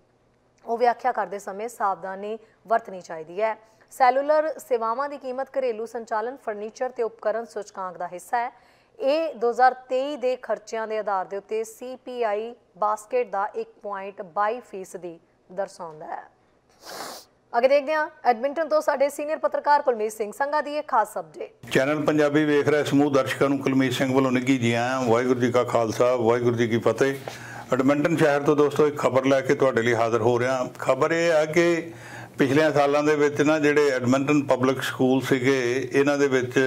ਉਹ ਵਿਆਖਿਆ ਕਰਦੇ ਸਮੇਂ ਸਾਵਧਾਨੀ ਵਰਤਣੀ ਚਾਹੀਦੀ ਹੈ। ਸੈਲੂਲਰ ਸੇਵਾਵਾਂ ਦੀ ਕੀਮਤ ਘਰੇਲੂ ਸੰਚਾਲਨ, ਫਰਨੀਚਰ ਤੇ ਉਪਕਰਨ ਸੂਚਕਾਂਕ ਦਾ ਹਿੱਸਾ ਹੈ। ਇਹ 2023 ਦੇ ਖਰਚਿਆਂ ਦੇ ਆਧਾਰ ਦੇ ਉੱਤੇ CPI ਬਾਸਕਟ ਦਾ 1.22 ਫੀਸਦੀ ਦਰਸਾਉਂਦਾ ਹੈ। ਅੱਗੇ ਦੇਖਦੇ ਹਾਂ, ਐਡਮਿੰਟਨ ਤੋਂ ਸਾਡੇ ਸੀਨੀਅਰ ਪੱਤਰਕਾਰ ਕੁਲਮੀਤ ਸਿੰਘ ਸੰਘਾ ਦੀ ਇਹ ਖਾਸ ਅਪਡੇਟ ਚੈਨਲ ਪੰਜਾਬੀ ਵੇਖ ਰਹੇ ਸਮੂਹ ਦਰਸ਼ਕਾਂ ਨੂੰ ਕੁਲਮੀਤ ਸਿੰਘ ਵੱਲੋਂ ਨਿੱਘੀ ਜੀ ਆਇਆਂ, ਵਾਹਿਗੁਰੂ ਜੀ ਕਾ ਖਾਲਸਾ, ਵਾਹਿਗੁਰੂ ਜੀ ਕੀ ਫਤਿਹ। ਐਡਮਿੰਟਨ ਸ਼ਹਿਰ ਤੋਂ ਦੋਸਤੋ, ਇੱਕ ਖਬਰ ਲੈ ਕੇ ਤੁਹਾਡੇ ਲਈ ਹਾਜ਼ਰ ਹੋ ਰਿਹਾ। ਖਬਰ ਇਹ ਆ ਕਿ ਪਿਛਲੇ ਸਾਲਾਂ ਦੇ ਵਿੱਚ ਨਾ ਜਿਹੜੇ ਐਡਮਿੰਟਨ ਪਬਲਿਕ ਸਕੂਲ ਸੀਗੇ, ਇਹਨਾਂ ਦੇ ਵਿੱਚ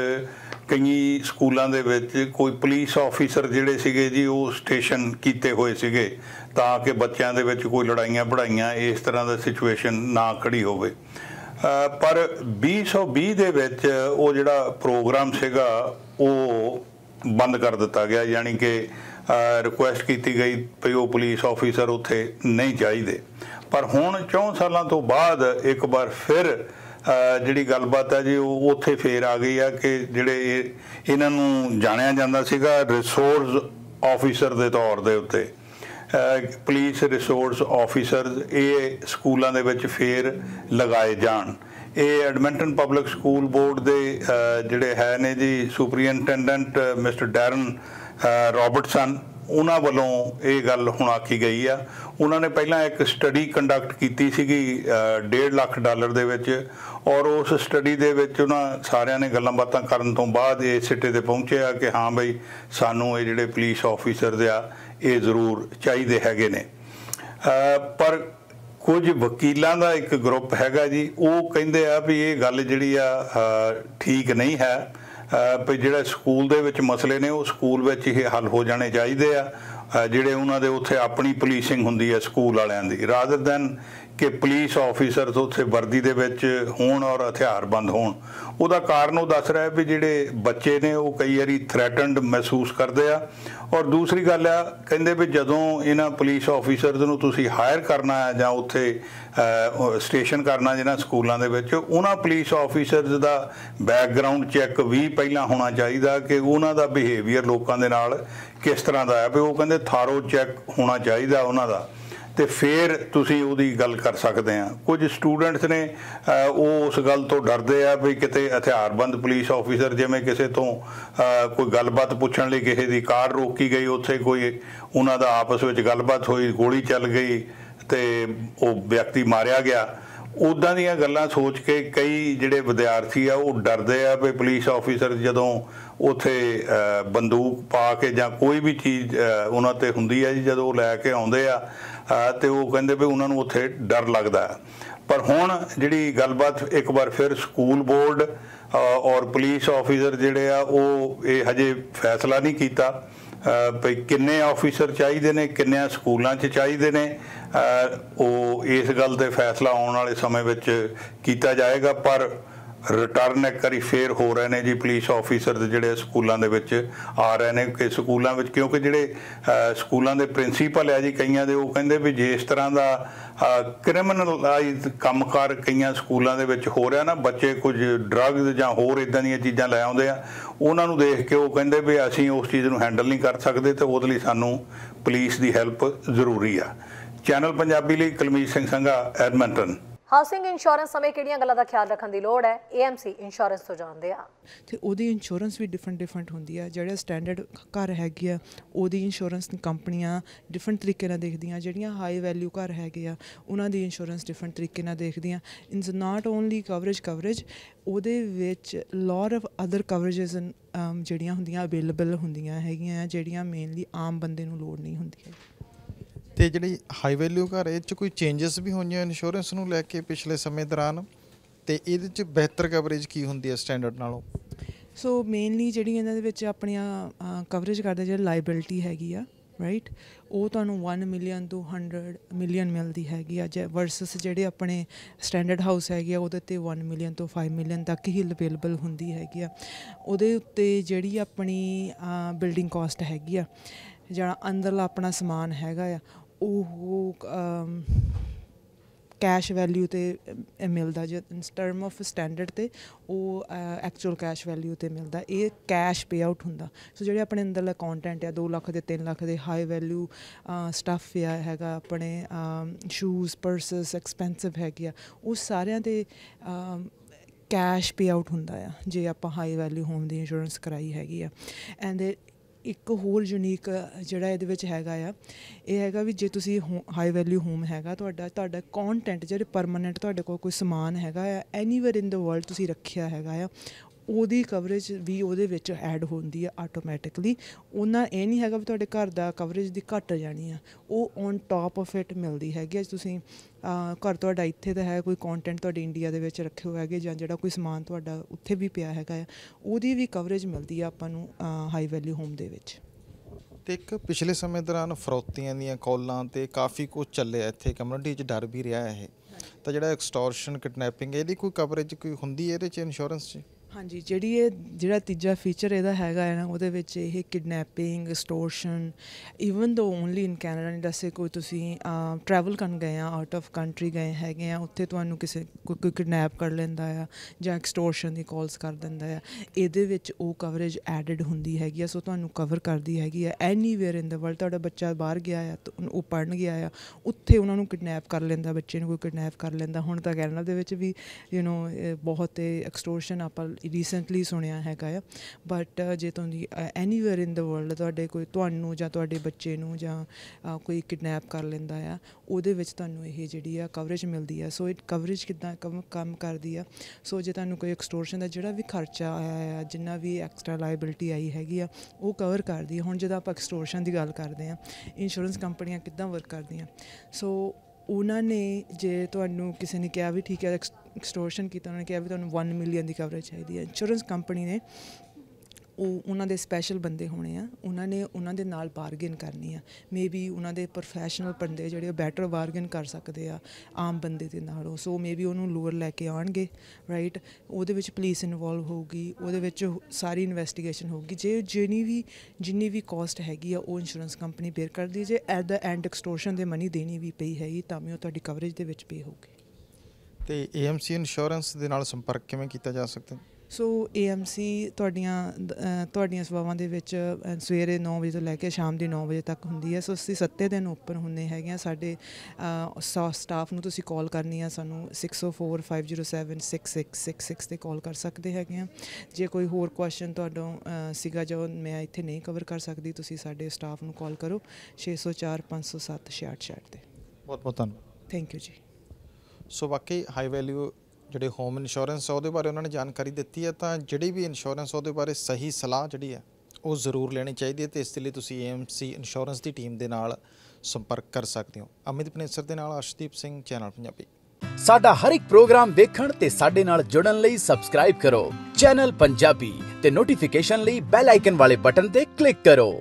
ਕਈ ਸਕੂਲਾਂ ਦੇ ਵਿੱਚ ਕੋਈ ਪੁਲਿਸ ਆਫੀਸਰ ਜਿਹੜੇ ਸੀਗੇ ਜੀ ਉਹ ਸਟੇਸ਼ਨ ਕੀਤੇ ਹੋਏ ਸੀਗੇ ਤਾਂ ਕਿ ਬੱਚਿਆਂ ਦੇ ਵਿੱਚ ਕੋਈ ਲੜਾਈਆਂ ਪੜਾਈਆਂ ਇਸ ਤਰ੍ਹਾਂ ਦਾ ਸਿਚੁਏਸ਼ਨ ਨਾ ਖੜੀ ਹੋਵੇ। ਅ, ਪਰ 2020 ਦੇ ਵਿੱਚ ਉਹ ਜਿਹੜਾ ਪ੍ਰੋਗਰਾਮ ਸੀਗਾ ਉਹ ਬੰਦ ਕਰ ਦਿੱਤਾ ਗਿਆ ਯਾਨੀ ਕਿ ਰਿਕੁਐਸਟ ਕੀਤੀ ਗਈ ਵੀ ਉਹ ਪੁਲਿਸ ਆਫੀਸਰ ਉੱਥੇ ਨਹੀਂ ਚਾਹੀਦੇ। ਪਰ ਹੁਣ 4 ਸਾਲਾਂ ਤੋਂ ਬਾਅਦ ਇੱਕ ਵਾਰ ਫਿਰ ਜਿਹੜੀ ਗੱਲਬਾਤ ਹੈ ਜੀ ਉਹ ਉੱਥੇ ਫੇਰ ਆ ਗਈ ਆ ਕਿ ਜਿਹੜੇ ਇਹ- ਇਹਨਾਂ ਨੂੰ ਜਾਣਿਆ ਜਾਂਦਾ ਸੀਗਾ ਰਿਸੋਰਸ ਆਫੀਸਰ ਦੇ ਤੌਰ ਦੇ ਉੱਤੇ। ਪੁਲਿਸ ਰਿਸੋਰਸ ਆਫੀਸਰਸ ਇਹ ਸਕੂਲਾਂ ਦੇ ਵਿੱਚ ਫੇਰ ਲਗਾਏ ਜਾਣ। ਇਹ ਐਡਮਿੰਟਨ ਪਬਲਿਕ ਸਕੂਲ ਬੋਰਡ ਦੇ ਜਿਹੜੇ ਹੈ ਨੇ ਜੀ ਸੁਪਰੀਨਟੈਂਡੈਂਟ ਮਿਸਟਰ ਡੈਰਨ ਅ, ਰਾਬਰਟਸਨ ਉਹਨਾਂ ਵੱਲੋਂ ਇਹ ਗੱਲ ਹੁਣ ਆਖੀ ਗਈ ਆ। ਉਹਨਾਂ ਨੇ ਪਹਿਲਾਂ ਇੱਕ ਸਟੱਡੀ ਕੰਡਕਟ ਕੀਤੀ ਸੀਗੀ 1.5 ਲੱਖ ਡਾਲਰ ਦੇ ਵਿੱਚ। ਔਰ ਉਸ ਸਟੱਡੀ ਦੇ ਵਿੱਚ ਉਹਨਾਂ ਸਾਰਿਆਂ ਨੇ ਗੱਲਾਂ ਬਾਤਾਂ ਕਰਨ ਤੋਂ ਬਾਅਦ ਇਹ ਸਿੱਟੇ ਤੇ ਪਹੁੰਚਿਆ ਕਿ ਹਾਂ ਬਈ, ਸਾਨੂੰ ਇਹ ਜਿਹੜੇ ਪੁਲਿਸ ਆਫੀਸਰ ਆ, ਇਹ ਜ਼ਰੂਰ ਚਾਹੀਦੇ ਹੈਗੇ ਨੇ। ਪਰ ਕੁਝ ਵਕੀਲਾਂ ਦਾ ਇੱਕ ਗਰੁੱਪ ਹੈਗਾ ਜੀ, ਉਹ ਕਹਿੰਦੇ ਆ ਵੀ ਇਹ ਗੱਲ ਜਿਹੜੀ ਆ ਠੀਕ ਨਹੀਂ ਹੈ। ਵੀ ਜਿਹੜਾ ਸਕੂਲ ਦੇ ਵਿੱਚ ਮਸਲੇ ਨੇ, ਉਹ ਸਕੂਲ ਵਿੱਚ ਹੀ ਹੱਲ ਹੋ ਜਾਣੇ ਚਾਹੀਦੇ ਆ। ਜਿਹੜੇ ਉਹਨਾਂ ਦੇ ਉੱਥੇ ਆਪਣੀ ਪੁਲਿਸਿੰਗ ਹੁੰਦੀ ਹੈ ਸਕੂਲ ਵਾਲਿਆਂ ਦੀ। ਰਾਦਰ ਦੈਨ ਕਿ ਪੁਲਿਸ ਆਫੀਸਰਸ ਉੱਥੇ ਵਰਦੀ ਦੇ ਵਿੱਚ ਹੋਣ ਔਰ ਹਥਿਆਰਬੰਦ ਹੋਣ। ਉਹਦਾ ਕਾਰਨ ਉਹ ਦੱਸ ਰਿਹਾ ਵੀ ਜਿਹੜੇ ਬੱਚੇ ਨੇ ਉਹ ਕਈ ਵਾਰੀ ਥ੍ਰੈਟਨਡ ਮਹਿਸੂਸ ਕਰਦੇ ਆ। ਔਰ ਦੂਸਰੀ ਗੱਲ ਆ, ਕਹਿੰਦੇ ਵੀ ਜਦੋਂ ਇਹਨਾਂ ਪੁਲਿਸ ਆਫੀਸਰਸ ਨੂੰ ਤੁਸੀਂ ਹਾਇਰ ਕਰਨਾ ਹੈ ਜਾਂ ਉੱਥੇ ਸਟੇਸ਼ਨ ਕਰਨਾ ਜਿਹਨਾਂ ਸਕੂਲਾਂ ਦੇ ਵਿੱਚ, ਉਹਨਾਂ ਪੁਲਿਸ ਆਫੀਸਰਸ ਦਾ ਬੈਕਗ੍ਰਾਉਂਡ ਚੈੱਕ ਵੀ ਪਹਿਲਾਂ ਹੋਣਾ ਚਾਹੀਦਾ ਕਿ ਉਹਨਾਂ ਦਾ ਬਿਹੇਵੀਅਰ ਲੋਕਾਂ ਦੇ ਨਾਲ ਕਿਸ ਤਰ੍ਹਾਂ ਦਾ ਹੈ। ਵੀ ਉਹ ਕਹਿੰਦੇ ਥਾਰੋ ਚੈੱਕ ਹੋਣਾ ਚਾਹੀਦਾ ਉਹਨਾਂ ਦਾ। ਤੇ ਫਿਰ ਤੁਸੀਂ ਉਹਦੀ ਗੱਲ ਕਰ ਸਕਦੇ ਆ। ਕੁਝ ਸਟੂਡੈਂਟਸ ਨੇ ਉਹ ਉਸ ਗੱਲ ਤੋਂ ਡਰਦੇ ਆ ਵੀ ਕਿਤੇ ਹਥਿਆਰਬੰਦ ਪੁਲਿਸ ਆਫੀਸਰ ਜਿਵੇਂ ਕਿਸੇ ਤੋਂ ਕੋਈ ਗੱਲਬਾਤ ਪੁੱਛਣ ਲਈ ਕਿਸੇ ਦੀ ਕਾਰ ਰੋਕੀ ਗਈ, ਉੱਥੇ ਕੋਈ ਉਹਨਾਂ ਦਾ ਆਪਸ ਵਿੱਚ ਗੱਲਬਾਤ ਹੋਈ, ਗੋਲੀ ਚੱਲ ਗਈ ਤੇ ਉਹ ਵਿਅਕਤੀ ਮਾਰਿਆ ਗਿਆ। ਉਦਾਂ ਦੀਆਂ ਗੱਲਾਂ ਸੋਚ ਕੇ ਕਈ ਜਿਹੜੇ ਵਿਦਿਆਰਥੀ ਆ, ਉਹ ਡਰਦੇ ਆ ਵੀ ਪੁਲਿਸ ਆਫੀਸਰ ਜਦੋਂ ਉਥੇ ਬੰਦੂਕ ਪਾ ਕੇ ਜਾਂ ਕੋਈ ਵੀ ਚੀਜ਼ ਉਹਨਾਂ ਤੇ ਹੁੰਦੀ ਹੈ ਜੀ, ਜਦੋਂ ਉਹ ਲੈ ਕੇ ਆਉਂਦੇ ਆ ਤੇ ਉਹ ਕਹਿੰਦੇ ਵੀ ਉਹਨਾਂ ਨੂੰ ਉੱਥੇ ਡਰ ਲੱਗਦਾ ਪਰ ਹੁਣ ਜਿਹੜੀ ਗੱਲਬਾਤ ਇੱਕ ਵਾਰ ਫਿਰ ਸਕੂਲ ਬੋਰਡ ਔਰ ਪੁਲਿਸ ਆਫੀਸਰ ਜਿਹੜੇ ਆ ਉਹ ਇਹ ਹਜੇ ਫੈਸਲਾ ਨਹੀਂ ਕੀਤਾ। ਅਹ, ਵੀ ਕਿੰਨੇ ਆਫੀਸਰ ਚਾਹੀਦੇ ਨੇ ਕਿੰਨਿਆਂ ਸਕੂਲਾਂ 'ਚ ਚਾਹੀਦੇ ਨੇ। ਉਹ ਇਸ ਗੱਲ ਤੇ ਫੈਸਲਾ ਆਉਣ ਵਾਲੇ ਸਮੇਂ ਵਿੱਚ ਕੀਤਾ ਜਾਏਗਾ ਪਰ ਰਿਟਰਨ ਇੱਕ ਵਾਰੀ ਫੇਰ ਹੋ ਰਹੇ ਨੇ ਜੀ ਪੁਲਿਸ ਆਫੀਸਰ ਜਿਹੜੇ ਸਕੂਲਾਂ ਦੇ ਵਿੱਚ ਆ ਰਹੇ ਨੇ, ਕਿ ਸਕੂਲਾਂ ਵਿੱਚ ਕਿਉਂਕਿ ਜਿਹੜੇ ਸਕੂਲਾਂ ਦੇ ਪ੍ਰਿੰਸੀਪਲ ਆ ਜੀ ਕਈਆਂ ਦੇ, ਉਹ ਕਹਿੰਦੇ ਵੀ ਜੇ ਇਸ ਤਰ੍ਹਾਂ ਦਾ ਕ੍ਰਿਮੀਨਲਾਈਜ਼ ਕੰਮਕਾਰ ਕਈਆਂ ਸਕੂਲਾਂ ਦੇ ਵਿੱਚ ਹੋ ਰਿਹਾ ਨਾ, ਬੱਚੇ ਕੁਝ ਡਰੱਗਸ ਜਾਂ ਹੋਰ ਇਦਾਂ ਦੀਆਂ ਚੀਜ਼ਾਂ ਲੈ ਆਉਂਦੇ ਆ, ਉਹਨਾਂ ਨੂੰ ਦੇਖ ਕੇ ਉਹ ਕਹਿੰਦੇ ਵੀ ਅਸੀਂ ਉਸ ਚੀਜ਼ ਨੂੰ ਹੈਂਡਲ ਨਹੀਂ ਕਰ ਸਕਦੇ ਤੇ ਉਹਦੇ ਲਈ ਸਾਨੂੰ ਪੁਲਿਸ ਦੀ ਹੈਲਪ ਜ਼ਰੂਰੀ ਆ। ਚੈਨਲ ਪੰਜਾਬੀ ਲਈ Kulmeet Singh Sangha Edmonton housing insurance ਸਮੇਂ ਕਿਹੜੀਆਂ ਗੱਲਾਂ ਦਾ ਖਿਆਲ ਰੱਖਣ ਦੀ ਲੋੜ ਹੈ? AMC ਇੰਸ਼ੋਰੈਂਸ ਤੋਂ ਜਾਣਦੇ ਆ ਤੇ ਉਹਦੀ ਇੰਸ਼ੋਰੈਂਸ ਵੀ ਡਿਫਰੈਂਟ ਡਿਫਰੈਂਟ ਹੁੰਦੀ ਆ। ਜਿਹੜਾ ਸਟੈਂਡਰਡ ਘਰ ਹੈਗੀ ਆ, ਉਹਦੀ ਇੰਸ਼ੋਰੈਂਸ ਕੰਪਨੀਆਂ ਡਿਫਰੈਂਟ ਤਰੀਕੇ ਨਾਲ ਦੇਖਦੀਆਂ। ਜਿਹੜੀਆਂ ਹਾਈ ਵੈਲਿਊ ਘਰ ਹੈਗੇ ਆ, ਉਹਨਾਂ ਦੀ ਇੰਸ਼ੋਰੈਂਸ ਡਿਫਰੈਂਟ ਤਰੀਕੇ ਨਾਲ ਦੇਖਦੀਆਂ। It's not only coverage coverage ਉਹਦੇ ਵਿੱਚ ਲੋਟ ਆਫ ਅਦਰ ਕਵਰੇजेस ਜਿਹੜੀਆਂ ਹੁੰਦੀਆਂ ਅਵੇਲੇਬਲ ਹੁੰਦੀਆਂ ਹੈਗੀਆਂ, ਜਿਹੜੀਆਂ ਮੇਨਲੀ ਆਮ ਬੰਦੇ ਨੂੰ ਲੋੜ ਨਹੀਂ ਹੁੰਦੀ ਹੈ ਤੇ ਜਿਹੜੀ ਹਾਈ ਵੈਲਿਊ ਘਰ ਇਹ ਚ ਕੋਈ ਚੇਂਜਸ ਵੀ ਹੋਈਆਂ ਇੰਸ਼ੋਰੈਂਸ ਨੂੰ ਲੈ ਕੇ ਪਿਛਲੇ ਸਮੇਂ ਦੌਰਾਨ? ਤੇ ਇਹਦੇ ਚ ਬਿਹਤਰ ਕਵਰੇਜ ਕੀ ਹੁੰਦੀ ਹੈ ਸਟੈਂਡਰਡ ਨਾਲੋਂ? ਸੋ ਮੇਨਲੀ ਜਿਹੜੀ ਇਹਨਾਂ ਦੇ ਵਿੱਚ ਆਪਣੀਆਂ ਕਵਰੇਜ ਕਰਦੇ ਜਿਹੜੇ ਲਾਇਬਿਲਿਟੀ ਹੈਗੀ ਆ ਰਾਈਟ ਉਹ ਤੁਹਾਨੂੰ 1 ਮਿਲੀਅਨ ਤੋਂ 100 ਮਿਲੀਅਨ ਮਿਲਦੀ ਹੈਗੀ ਆ, ਜੇ ਵਰਸਸ ਜਿਹੜੇ ਆਪਣੇ ਸਟੈਂਡਰਡ ਹਾਊਸ ਹੈਗੇ ਆ, ਉਹਦੇ ਤੇ 1 ਮਿਲੀਅਨ ਤੋਂ 5 ਮਿਲੀਅਨ ਤੱਕ ਹੀ ਅਵੇਲੇਬਲ ਹੁੰਦੀ ਹੈਗੀ ਆ। ਉਹਦੇ ਉੱਤੇ ਜਿਹੜੀ ਆਪਣੀ ਬਿਲਡਿੰਗ ਕਾਸਟ ਹੈਗੀ ਆ, ਜਿਹੜਾ ਅੰਦਰਲਾ ਆਪਣਾ ਸਮਾਨ ਹੈਗਾ ਆ ਉਹ ਕੈਸ਼ ਵੈਲਿਊ ਤੇ ਮਿਲਦਾ ਜੇ ਇਨ ਟਰਮ ਆਫ ਸਟੈਂਡਰਡ ਤੇ, ਉਹ ਐਕਚੁਅਲ ਕੈਸ਼ ਵੈਲਿਊ ਤੇ ਮਿਲਦਾ। ਇਹ ਕੈਸ਼ ਪੇ ਆਊਟ ਹੁੰਦਾ। ਸੋ ਜਿਹੜੇ ਆਪਣੇ ਅੰਦਰਲਾ ਕੰਟੈਂਟ ਆ 2 ਲੱਖ ਦੇ 3 ਲੱਖ ਦੇ ਹਾਈ ਵੈਲਿਊ ਸਟੱਫ ਆ, ਹੈਗਾ ਆਪਣੇ ਸ਼ੂਜ਼ ਪਰਸਸ ਐਕਸਪੈਂਸਿਵ ਹੈਗੇ ਆ, ਉਹ ਸਾਰਿਆਂ ਦੇ ਕੈਸ਼ ਪੇ ਆਊਟ ਹੁੰਦਾ ਆ। ਜੇ ਆਪਾਂ ਹਾਈ ਵੈਲਿਊ ਹੋਮ ਦੀ ਇੰਸ਼ੋਰੈਂਸ ਕਰਾਈ ਹੈਗੀ ਆ। ਐਂਡ ਇੱਕ ਹੋਰ ਯੂਨੀਕ ਜਿਹੜਾ ਇਹਦੇ ਵਿੱਚ ਹੈਗਾ ਆ, ਇਹ ਹੈਗਾ ਵੀ ਜੇ ਤੁਸੀਂ ਹਾਈ ਵੈਲਿਊ ਹੋਮ ਹੈਗਾ ਤੁਹਾਡਾ ਤੁਹਾਡਾ ਕੰਟੈਂਟ ਜਿਹੜੇ ਪਰਮਨੈਂਟ ਤੁਹਾਡੇ ਕੋਲ ਕੋਈ ਸਮਾਨ ਹੈਗਾ ਆ ਐਨੀਵੇਅਰ ਇਨ ਦ ਵਰਲਡ ਤੁਸੀਂ ਰੱਖਿਆ ਹੈਗਾ ਆ ਉਹਦੀ ਕਵਰੇਜ ਵੀ ਉਹਦੇ ਵਿੱਚ ਐਡ ਹੁੰਦੀ ਆ ਆਟੋਮੈਟਿਕਲੀ ਉਹਨਾਂ ਇਹ ਨਹੀਂ ਹੈਗਾ ਵੀ ਤੁਹਾਡੇ ਘਰ ਦਾ ਕਵਰੇਜ ਦੀ ਘਟ ਜਾਣੀ ਆ। ਉਹ ਔਨ ਟਾਪ ਆਫ ਇਟ ਮਿਲਦੀ ਹੈਗੀ ਆ। ਤੁਸੀਂ ਘਰ ਤੁਹਾਡਾ ਇੱਥੇ ਤਾਂ ਹੈ, ਕੋਈ ਕੰਟੈਂਟ ਤੁਹਾਡੇ ਇੰਡੀਆ ਦੇ ਵਿੱਚ ਰੱਖੇ ਹੋਏ ਹੈਗੇ ਜਾਂ ਜਿਹੜਾ ਕੋਈ ਸਮਾਨ ਤੁਹਾਡਾ ਉੱਥੇ ਵੀ ਪਿਆ ਹੈਗਾ ਆ, ਉਹਦੀ ਵੀ ਕਵਰੇਜ ਮਿਲਦੀ ਆ ਆਪਾਂ ਨੂੰ ਹਾਈ ਵੈਲਿਊ ਹੋਮ ਦੇ ਵਿੱਚ। ਤੇ ਇੱਕ ਪਿਛਲੇ ਸਮੇਂ ਦੌਰਾਨ ਫਰੋਤੀਆਂ ਦੀਆਂ ਕਾਲਾਂ ਤੇ ਕਾਫੀ ਕੁਝ ਚੱਲਿਆ। ਇੱਥੇ ਕਮਿਊਨਿਟੀ 'ਚ ਡਰ ਵੀ ਰਿਹਾ ਇਹ। ਤਾਂ ਜਿਹੜਾ ਐਕਸਟੋਰਸ਼ਨ ਕਿਡਨੈਪਿੰਗ ਇਹਦੀ ਕੋਈ ਕਵਰੇਜ ਕੋਈ ਹੁੰਦੀ ਹੈ ਇਹਦੇ 'ਚ ਇੰਸ਼ੋਰੈਂਸ 'ਚ? ਹਾਂਜੀ, ਜਿਹੜੀ ਇਹ, ਜਿਹੜਾ ਤੀਜਾ ਫੀਚਰ ਇਹਦਾ ਹੈਗਾ ਹੈ ਨਾ, ਉਹਦੇ ਵਿੱਚ ਇਹ kidnapping extortion even though only in Canada ਨਹੀਂ, ਦੱਸੇ ਕੋਈ ਤੁਸੀਂ ਟਰੈਵਲ ਕਰਨ ਗਏ ਆ ਆਊਟ ਆਫ ਕੰਟਰੀ ਗਏ ਹੈਗੇ ਆ, ਉੱਥੇ ਤੁਹਾਨੂੰ ਕਿਸੇ ਕੋਈ ਕੋਈ ਕਿਡਨੈਪ ਕਰ ਲੈਂਦਾ ਆ ਜਾਂ ਐਕਸਟੋਰਸ਼ਨ ਦੀ ਕਾਲਸ ਕਰ ਦਿੰਦਾ ਆ, ਇਹਦੇ ਵਿੱਚ ਉਹ ਕਵਰੇਜ ਐਡਡ ਹੁੰਦੀ ਹੈਗੀ ਆ, ਸੋ ਤੁਹਾਨੂੰ ਕਵਰ ਕਰਦੀ ਹੈਗੀ ਆ ਐਨੀਵੇਅਰ ਇਨ ਦ ਵਰਲਡ ਤੁਹਾਡਾ ਬੱਚਾ ਬਾਹਰ ਗਿਆ ਆ, ਤਾਂ ਉਹ ਪੜਨ ਗਿਆ ਆ, ਉੱਥੇ ਉਹਨਾਂ ਨੂੰ ਕਿਡਨੈਪ ਕਰ ਲੈਂਦਾ, ਬੱਚੇ ਨੂੰ ਕੋਈ ਕਿਡਨੈਪ ਕਰ ਲੈਂਦਾ, ਹੁਣ ਤਾਂ ਕੈਨੇਡਾ ਦੇ ਵਿੱਚ ਵੀ ਯੂ نو ਬਹੁਤ ਐਕਸਟੋਰਸ਼ਨ ਆਪਾਂ ਰੀਸੈਂਟਲੀ ਸੁਣਿਆ ਹੈਗਾ ਆ। ਬਟ ਜੇ ਤੁਸੀਂ ਐਨੀਵੇਅਰ ਇਨ ਦ ਵਰਲਡ ਤੁਹਾਡੇ ਕੋਈ, ਤੁਹਾਨੂੰ ਜਾਂ ਤੁਹਾਡੇ ਬੱਚੇ ਨੂੰ ਜਾਂ ਕੋਈ ਕਿਡਨੈਪ ਕਰ ਲੈਂਦਾ ਆ, ਉਹਦੇ ਵਿੱਚ ਤੁਹਾਨੂੰ ਇਹ ਜਿਹੜੀ ਆ ਕਵਰੇਜ ਮਿਲਦੀ ਆ। ਸੋ ਇਹ ਕਵਰੇਜ ਕਿੱਦਾਂ ਕੰਮ ਕੰਮ ਕਰਦੀ ਆ। ਸੋ ਜੇ ਤੁਹਾਨੂੰ ਕੋਈ ਐਕਸਟੋਰਸ਼ਨ ਦਾ ਜਿਹੜਾ ਵੀ ਖਰਚਾ ਆਇਆ ਆ, ਜਿੰਨਾ ਵੀ ਐਕਸਟਰਾ ਲਾਇਬਿਲਟੀ ਆਈ ਹੈਗੀ ਆ, ਉਹ ਕਵਰ ਕਰਦੀ ਆ। ਹੁਣ ਜਦੋਂ ਆਪਾਂ ਐਕਸਟੋਰਸ਼ਨ ਦੀ ਗੱਲ ਕਰਦੇ ਆ ਇੰਸ਼ੋਰੈਂਸ ਕੰਪਨੀਆਂ ਕਿੱਦਾਂ ਵਰਕ ਕਰਦੀਆਂ? ਸੋ ਉਹਨਾਂ ਨੇ ਜੇ ਤੁਹਾਨੂੰ ਕਿਸੇ ਨੇ ਕਿਹਾ ਵੀ ਠੀਕ ਹੈ ਐਕਸਟੋਰਸ਼ਨ ਕੀਤਾ, ਉਹਨਾਂ ਨੇ ਕਿਹਾ ਵੀ ਤੁਹਾਨੂੰ 1 ਮਿਲੀਅਨ ਦੀ ਕਵਰੇਜ ਚਾਹੀਦੀ ਹੈ। ਇੰਸ਼ੋਰੈਂਸ ਕੰਪਨੀ ਨੇ ਉਹ ਉਹਨਾਂ ਦੇ ਸਪੈਸ਼ਲ ਬੰਦੇ ਹੋਣੇ ਆ, ਉਹਨਾਂ ਨੇ ਉਹਨਾਂ ਦੇ ਨਾਲ ਬਾਰਗੇਨ ਕਰਨੀ ਆ। ਮੇਬੀ ਉਹਨਾਂ ਦੇ ਪ੍ਰੋਫੈਸ਼ਨਲ ਬੰਦੇ ਜਿਹੜੇ ਬੈਟਰ ਬਾਰਗੇਨ ਕਰ ਸਕਦੇ ਆ ਆਮ ਬੰਦੇ ਦੇ ਨਾਲੋਂ। ਸੋ ਮੇਬੀ ਉਹਨੂੰ ਲੋਅਰ ਲੈ ਕੇ ਆਣਗੇ ਰਾਈਟ ਉਹਦੇ ਵਿੱਚ ਪੁਲਿਸ ਇਨਵੋਲਵ ਹੋਊਗੀ, ਉਹਦੇ ਵਿੱਚ ਸਾਰੀ ਇਨਵੈਸਟੀਗੇਸ਼ਨ ਹੋਊਗੀ। ਜੇ ਜਿੰਨੀ ਵੀ ਜਿੰਨੀ ਵੀ ਕਾਸਟ ਹੈਗੀ ਆ, ਉਹ ਇੰਸ਼ੋਰੈਂਸ ਕੰਪਨੀ ਬੇਅਰ ਕਰਦੀ ਜੇ ਐਟ ਦਾ ਐਂਡ ਐਕਸਟੋਰਸ਼ਨ ਦੇ ਮਨੀ ਦੇਣੀ ਵੀ ਪਈ ਹੈਗੀ, ਤਾਂ ਵੀ ਉਹ ਤੁਹਾਡੀ ਕਵਰੇਜ ਦੇ ਵਿੱਚ ਪੇ ਹੋਊਗੀ। ਤੇ AMC ਇੰਸ਼ੋਰੈਂਸ ਦੇ ਨਾਲ ਸੰਪਰਕ ਕਿਵੇਂ ਕੀਤਾ ਜਾ ਸਕਦਾ ਹੈ? ਸੋ AMC ਤੁਹਾਡੀਆਂ ਤੁਹਾਡੀਆਂ ਸੇਵਾਵਾਂ ਦੇ ਵਿੱਚ ਸਵੇਰੇ 9 ਵਜੇ ਤੋਂ ਲੈ ਕੇ ਸ਼ਾਮ ਦੇ 9 ਵਜੇ ਤੱਕ ਹੁੰਦੀ ਹੈ। ਸੋ ਅਸੀਂ ਸੱਤੇ ਦਿਨ ਓਪਨ ਹੁੰਦੇ ਹੈਗੇ ਆ ਸਾਡੇ ਸਟਾਫ ਨੂੰ ਤੁਸੀਂ ਕਾਲ ਕਰਨੀ ਆ ਸਾਨੂੰ 6045076666 ਤੇ ਕਾਲ ਕਰ ਸਕਦੇ ਹੈਗੇ ਆ ਜੇ ਕੋਈ ਹੋਰ ਕੁਐਸਚਨ ਤੁਹਾਡਾ ਸੀਗਾ ਜੋ ਮੈਂ ਇੱਥੇ ਨਹੀਂ ਕਵਰ ਕਰ ਸਕਦੀ ਤੁਸੀਂ ਸਾਡੇ ਸਟਾਫ ਨੂੰ ਕਾਲ ਕਰੋ 604 507 6666 ਤੇ। ਬਹੁਤ ਬਹੁਤ ਧੰਨਵਾਦ। ਥੈਂਕ ਯੂ ਜੀ। ਸੋ ਵਾਕਈ ਹਾਈ ਵੈਲਿਊ ਜਿਹੜੇ ਹੋਮ ਇੰਸ਼ੋਰੈਂਸ ਆ, ਉਹਦੇ ਬਾਰੇ ਉਹਨਾਂ ਨੇ ਜਾਣਕਾਰੀ ਦਿੱਤੀ ਹੈ, ਤਾਂ ਜਿਹੜੀ ਵੀ ਇੰਸ਼ੋਰੈਂਸ ਉਹਦੇ ਬਾਰੇ ਸਹੀ ਸਲਾਹ ਜਿਹੜੀ ਹੈ, ਉਹ ਜ਼ਰੂਰ ਲੈਣੀ ਚਾਹੀਦੀ ਹੈ ਤੇ ਇਸ ਦੇ ਲਈ ਤੁਸੀਂ AMC ਇੰਸ਼ੋਰੈਂਸ ਦੀ ਟੀਮ ਦੇ ਨਾਲ ਸੰਪਰਕ ਕਰ ਸਕਦੇ ਹੋ। ਅਮਿਤ ਪਨੇਸਰ ਦੇ ਨਾਲ ਅਰਸ਼ਦੀਪ ਸਿੰਘ ਚੈਨਲ ਪੰਜਾਬੀ। ਸਾਡਾ ਹਰ ਇੱਕ ਪ੍ਰੋਗਰਾਮ ਦੇਖਣ ਤੇ ਸਾਡੇ ਨਾਲ ਜੁੜਨ ਲਈ ਸਬਸਕ੍ਰਾਈਬ ਕਰੋ। ਚੈਨਲ ਪੰਜਾਬੀ ਤੇ ਨੋਟੀਫਿਕੇਸ਼ਨ ਲਈ ਬੈਲ ਆਈਕਨ ਵਾਲੇ ਬਟਨ ਤੇ ਕਲਿੱਕ ਕਰੋ।